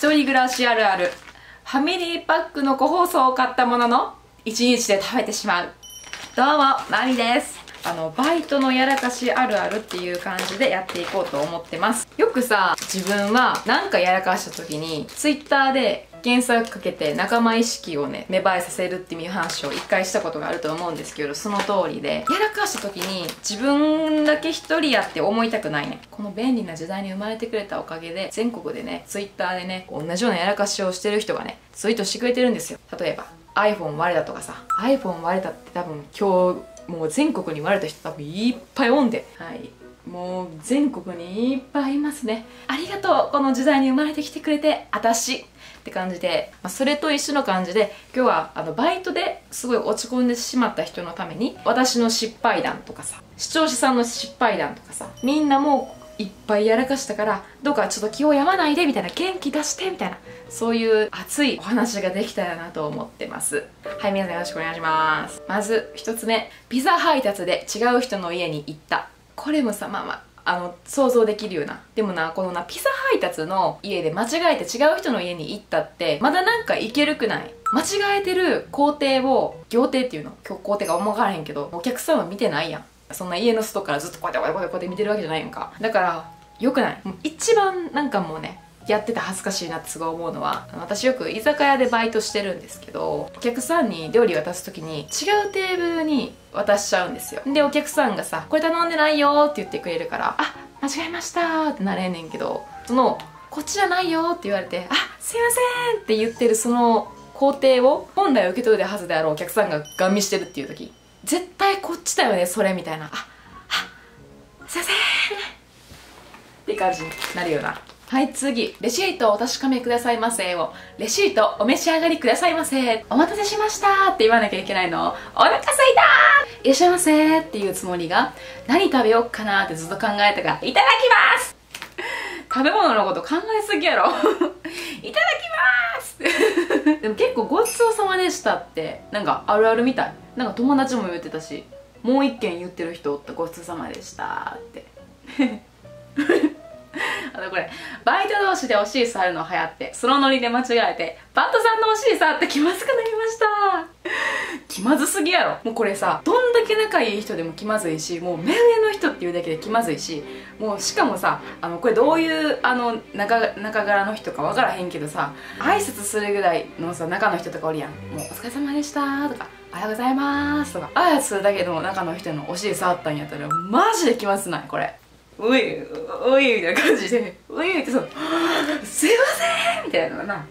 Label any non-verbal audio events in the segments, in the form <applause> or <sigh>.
一人暮らしあるある。ファミリーパックの個包装を買ったものの1日で食べてしまう。どうもまみです。あのバイトのやらかしあるあるっていう感じでやっていこうと思ってます。よくさ自分は何かやらかした時に Twitter で検索かけて仲間意識をね芽生えさせるっていう話を一回したことがあると思うんですけどその通りでやらかした時に自分だけ一人やって思いたくないね。この便利な時代に生まれてくれたおかげで全国でね Twitter でね同じようなやらかしをしてる人がねツイートしてくれてるんですよ。例えば iPhone 割れたとかさ iPhone 割れたって多分今日もう全国に割れた人多分いっぱいおんで。はい。もう全国にいっぱいいますね。ありがとうこの時代に生まれてきてくれてあたしって感じで、まあ、それと一緒の感じで今日はあのバイトですごい落ち込んでしまった人のために私の失敗談とかさ視聴者さんの失敗談とかさみんなもういっぱいやらかしたからどうかちょっと気を病まないでみたいな元気出してみたいなそういう熱いお話ができたらなと思ってます。はい皆さんよろしくお願いします。まず1つ目ピザ配達で違う人の家に行った。これもさまあまああの想像できるような。でもなこのなピザ配達の家で間違えて違う人の家に行ったってまだなんかいけるくない。間違えてる工程を行程っていうの。今日工程が思わからへんけどお客さんは見てないやん。そんな家の外からずっとこうやってこうやってこうやって見てるわけじゃないやんか。だからよくない。もう一番なんかもうねやってて恥ずかしいなってすごい思うのは私よく居酒屋でバイトしてるんですけどお客さんに料理渡す時に違うテーブルに渡しちゃうんですよ。でお客さんがさ「これ頼んでないよ」って言ってくれるから「あ間違えました」ってなれんねんけどその「こっちじゃないよ」って言われて「あすいません」って言ってるその工程を本来受け取るはずであろうお客さんがガン見してるっていう時絶対こっちだよねそれみたいな「ああすいません」って感じになるようなはい次。レシートをお確かめくださいませを。レシートお召し上がりくださいませお待たせしましたって言わなきゃいけないの。お腹すいたいらっしゃいませーっていうつもりが何食べよっかなってずっと考えたからいただきます。食べ物のこと考えすぎやろ。<laughs> いただきます。<laughs> でも結構ごちそうさまでしたってなんかあるあるみたい。なんか友達も言ってたしもう一件言ってる人おったごちそうさまでしたって。あのこれ。バイト同士でお尻触るの流行ってそのノリで間違えてパートさんのお尻触って気まずくなりました。気まずすぎやろ。もうこれさどんだけ仲いい人でも気まずいしもう目上の人っていうだけで気まずいしもうしかもさあのこれどういうあの中中柄の人か分からへんけどさ挨拶するぐらいのさ中の人とかおるやん。もう「お疲れ様でした」とか「おはようございます」とか挨拶するだけの中の人のお尻触ったんやったらマジで気まずないこれ。うい、ういみたいな感じで、ういってそう、すいませんみたいなのな。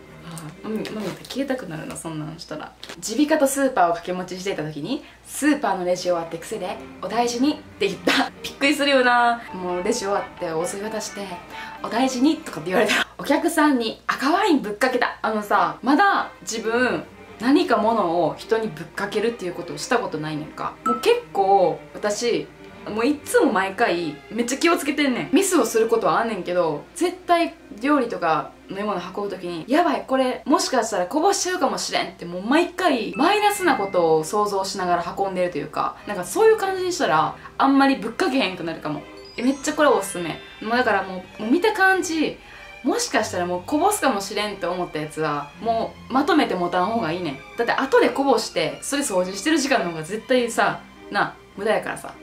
マミっ消えたくなるのそんなんしたら。耳鼻科とスーパーを掛け持ちしていた時にスーパーのレジ終わって癖で「お大事に」って言った。びっくりするよな。もうレジ終わってお釣り渡して「お大事に」とかって言われた。お客さんに赤ワインぶっかけた。あのさまだ自分何かものを人にぶっかけるっていうことをしたことないねんか。もう結構私もういつも毎回めっちゃ気をつけてんねん。ミスをすることはあんねんけど絶対料理とか飲み物運ぶ時にやばいこれもしかしたらこぼしちゃうかもしれんってもう毎回マイナスなことを想像しながら運んでるというかなんかそういう感じにしたらあんまりぶっかけへんくなるかも。めっちゃこれおすすめ。もうだからもう見た感じもしかしたらもうこぼすかもしれんって思ったやつはもうまとめて持たん方がいいねん。だって後でこぼしてそれ掃除してる時間の方が絶対さな無駄やからさ。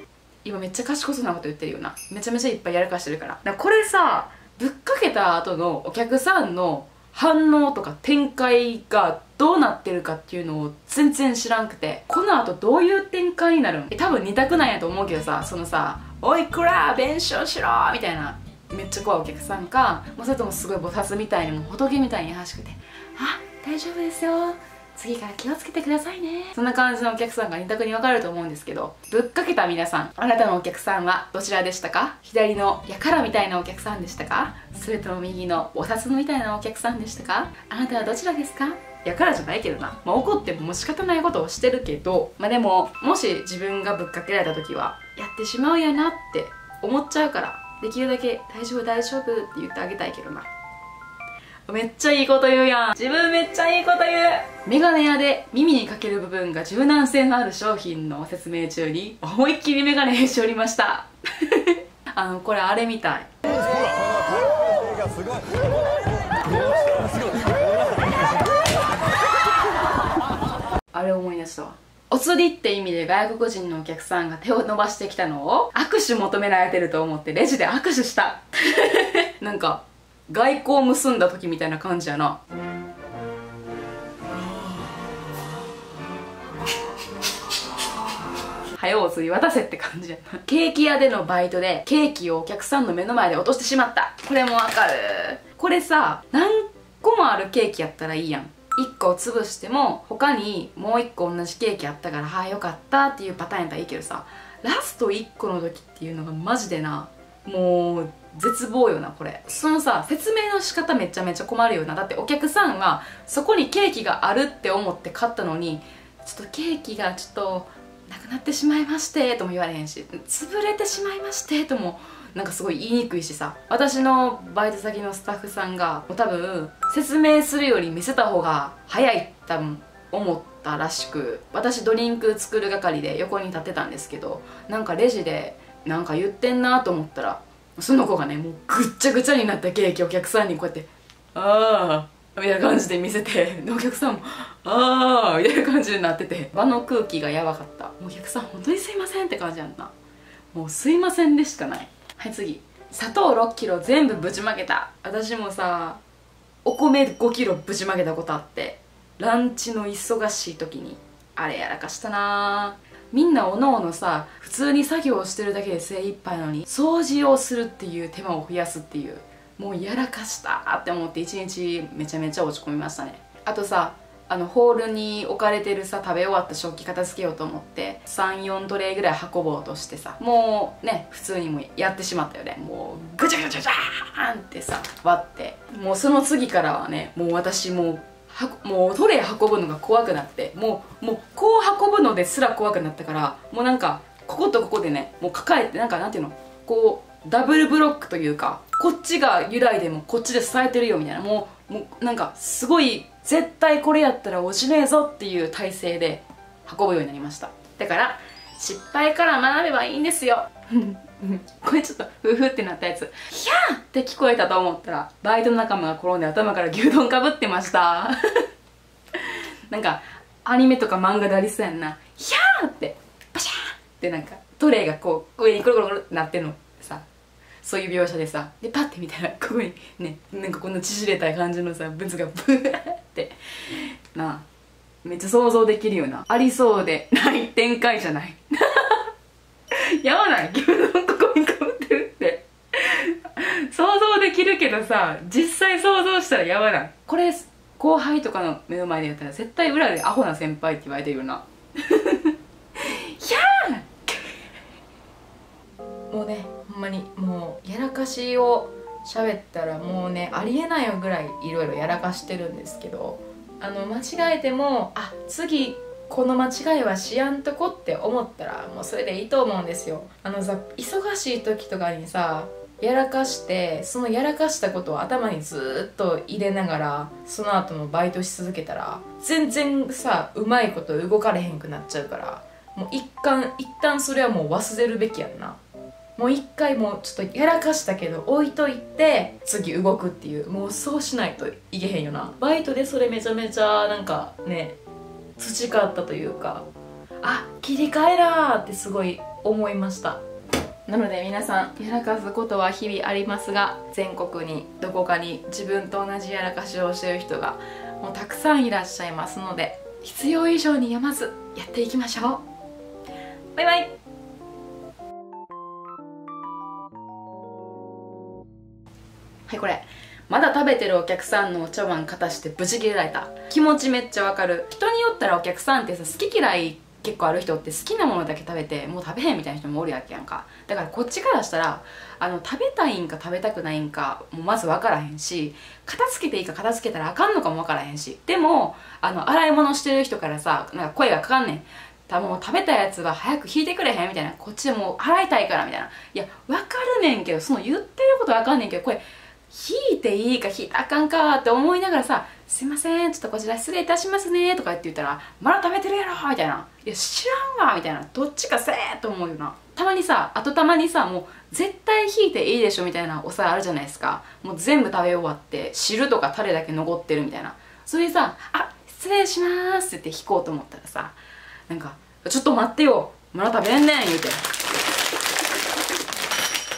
今めっちゃ賢そうなこと言ってるよな。めちゃめちゃいっぱいやらかしてるから。だからこれさぶっかけた後のお客さんの反応とか展開がどうなってるかっていうのを全然知らんくて。この後どういう展開になるん？多分2択なんやと思うけどさそのさ「おいこら弁償しろ!」みたいな。めっちゃ怖いお客さんか、まあ、それともすごい菩薩みたいにも仏みたいに優しくて「あ大丈夫ですよ次から気をつけてくださいね。そんな感じのお客さんが2択に分かると思うんですけどぶっかけた皆さんあなたのお客さんはどちらでしたか？左のやからみたいなお客さんでしたか？それとも右のお札のみたいなお客さんでしたか？あなたはどちらですか？やからじゃないけどな、まあ、怒っても仕方ないことをしてるけどまあでももし自分がぶっかけられた時はやってしまうやなって思っちゃうからできるだけ大丈夫大丈夫って言ってあげたいけどな。めっちゃいいこと言うやん。自分めっちゃいいこと言う。メガネ屋で耳にかける部分が柔軟性のある商品の説明中に思いっきりメガネへしおりました。<laughs> あのこれあれみたいい。あれ思い出したわ。お釣りって意味で外国人のお客さんが手を伸ばしてきたのを握手求められてると思ってレジで握手した。<laughs> なんか外交結んだ時みたいな感じやな。早お釣り渡せって感じやな。ケーキ屋でのバイトでケーキをお客さんの目の前で落としてしまった。これもわかる。これさ何個もあるケーキやったらいいやん。1個潰しても他にもう1個同じケーキあったからはあよかったっていうパターンやったらいいけどさラスト1個の時っていうのがマジでな。もう絶望よなこれ。そのさ説明の仕方めちゃめちゃ困るよな。だってお客さんはそこにケーキがあるって思って買ったのにちょっとケーキがちょっとなくなってしまいましてとも言われへんし潰れてしまいましてともなんかすごい言いにくいしさ。私のバイト先のスタッフさんがもう多分説明するより見せた方が早い多分思ったらしく私ドリンク作る係で横に立ってたんですけどなんかレジでなんか言ってんなと思ったらその子がねもうぐっちゃぐちゃになったケーキお客さんにこうやって「ああ」みたいな感じで見せてお客さんも「ああ」みたいな感じになってて場の空気がやばかった。お客さん本当にすいませんって感じやんな。もうすいませんでしかない。はい次。砂糖6キロ全部ぶちまけた。私もさお米5キロぶちまけたことあってランチの忙しい時にあれやらかしたなみんなおのおのさ普通に作業をしてるだけで精一杯なのに掃除をするっていう手間を増やすっていうもうやらかしたって思って一日めちゃめちゃ落ち込みましたね。あとさあのホールに置かれてるさ食べ終わった食器片付けようと思って34トレイぐらい運ぼうとしてさもうね普通にもやってしまったよね。もうぐちゃぐちゃぐちゃーんってさ割って。もうその次からはねもう私もうもうトレイ運ぶのが怖くなってもうもうこう運ぶのですら怖くなったからもうなんかこことここでねもう抱えてなんかなんていうのこうダブルブロックというかこっちが揺らいでもこっちで支えてるよみたいなもうもうなんかすごい絶対これやったら落ちねえぞっていう体勢で運ぶようになりました。だから失敗から学べばいいんですよ。これちょっとフフってなったやつ。ヒャーって聞こえたと思ったらバイトの仲間が転んで頭から牛丼かぶってました。<laughs> なんかアニメとか漫画でありそうやんな。ヒャーってパシャーってなんかトレイがこう上にコロコロコロってなってるのさ。そういう描写でさ。でパッて見たらここにねなんかこの縮れた感じのさブツがブーって。なあ。めっちゃ想像できるよな。ありそうでない展開じゃない。<laughs> ない。牛 <laughs> 丼ここにかぶってるって。想像できるけどさ実際想像したらやばない。これ後輩とかの目の前でやったら絶対裏でアホな先輩って言われてるよな。<laughs> ひゃーもうねほんまにもうやらかしを喋ったらもうねありえないぐらいいろいろやらかしてるんですけどあの間違えてもあ次この間違いはしやんとこって思ったらもうそれでいいと思うんですよ。あのさ忙しい時とかにさやらかしてそのやらかしたことを頭にずっと入れながらその後もバイトし続けたら全然さうまいこと動かれへんくなっちゃうからもう一貫一旦それはもう忘れるべきやんな。もう一回もうちょっとやらかしたけど置いといて次動くっていう。もうそうしないといけへんよな。バイトでそれめちゃめちゃなんかね培ったというかあ切り替えらってすごい思いました。なので皆さんやらかすことは日々ありますが全国にどこかに自分と同じやらかしをしてる人がもうたくさんいらっしゃいますので必要以上にやまずやっていきましょう。バイバイ。はいこれ。まだ食べてるお客さんのお茶碗片してブチ切れられた。気持ちめっちゃわかる。人にったらお客さんってさ好き嫌い結構ある人って好きなものだけ食べてもう食べへんみたいな人もおるやけやんか。だからこっちからしたらあの食べたいんか食べたくないんかもうまず分からへんし片付けていいか片付けたらあかんのかも分からへんし。でもあの洗い物してる人からさなんか声がかかんねん。たもう食べたやつは早く引いてくれへんみたいな。こっちでもう洗いたいからみたいな。いや分かるねんけどその言ってること分かんねんけどこれ引いていいか引いたあかんかって思いながらさ「すいませんちょっとこちら失礼いたしますね」とか言って言ったら「まだ食べてるやろ」みたいな「いや知らんわ」みたいなどっちかせーと思うよな。たまにさあとたまにさもう絶対引いていいでしょみたいなお皿あるじゃないですかもう全部食べ終わって汁とかタレだけ残ってるみたいな。それさ「あ失礼します」って引こうと思ったらさなんか「ちょっと待ってよ。まだ食べんねん」言うて「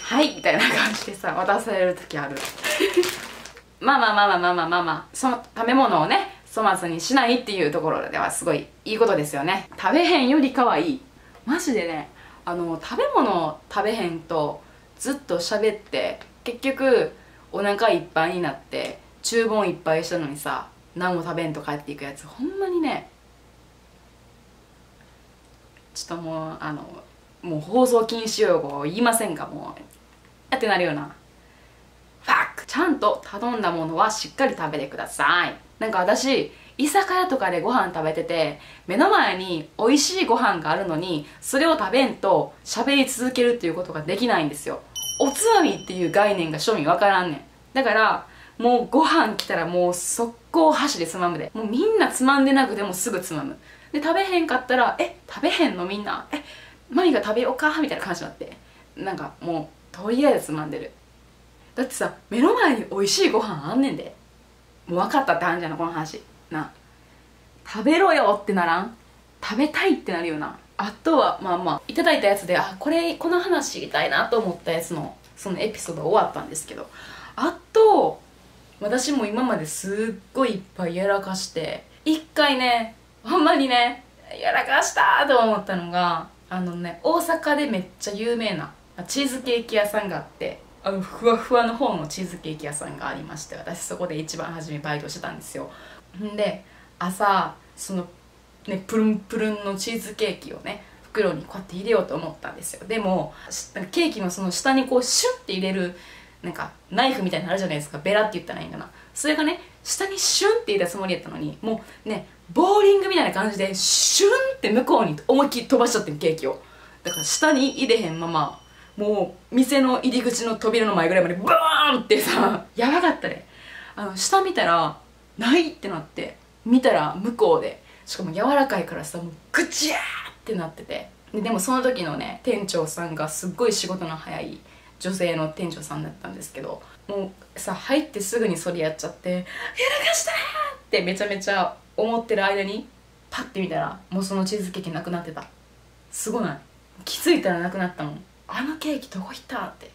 はい」みたいな感じでさ渡される時ある。<laughs> まあまあまあまあまあまあまあ、その食べ物をね、粗末にしないっていうところではすごいいいことですよね。食べへんよりかはいい。マジでね、あの、食べ物食べへんとずっと喋って、結局お腹いっぱいになって、厨房いっぱいしたのにさ、何も食べんと帰っていくやつ、ほんまにね、ちょっともう、あの、もう放送禁止用語言いませんか、もう。ってなるよな。ちゃんと頼んだものはしっかり食べてください。なんか私居酒屋とかでご飯食べてて目の前に美味しいご飯があるのにそれを食べんと喋り続けるっていうことができないんですよ。おつまみっていう概念が庶民わからんねん。だからもうご飯来たらもう速攻箸でつまむで。もうみんなつまんでなくてもすぐつまむ。で食べへんかったら「え食べへんのみんな？えマリが食べようか?」みたいな感じになって。なんかもうとりあえずつまんでる。だってさ目の前に美味しいご飯あんねんで。もう分かったって感じやなこの話。な。食べろよってならん。食べたいってなるよな。あとはまあまあいただいたやつであこれこの話知りたいなと思ったやつのそのエピソード終わったんですけど。あと私も今まですっごいいっぱいやらかして一回ねほんまにねやらかしたと思ったのがあのね大阪でめっちゃ有名なチーズケーキ屋さんがあって。あのふわふわの方のチーズケーキ屋さんがありまして私そこで一番初めバイトしてたんですよ。んで朝そのねプルンプルンのチーズケーキをね袋にこうやって入れようと思ったんですよ。でもケーキのその下にこうシュッて入れるなんかナイフみたいなのあるじゃないですか。ベラって言ったらいいんかな。それがね下にシュンって入れたつもりやったのにもうねボーリングみたいな感じでシュンって向こうに思いっきり飛ばしちゃってるケーキを。だから下に入れへんままもう店の入り口の扉の前ぐらいまでバーンってさやばかったね。あの下見たらないってなって見たら向こうで。しかも柔らかいからさもうぐちゃーってなってて。ででもその時のね店長さんがすっごい仕事の早い女性の店長さんだったんですけどもうさ入ってすぐにそれやっちゃって「やらかした!」ってめちゃめちゃ思ってる間にパッて見たらもうそのチーズケーキなくなってた。すごない。気づいたらなくなったもん。あのケーキどこ行った？って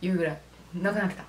言うぐらいなくなってた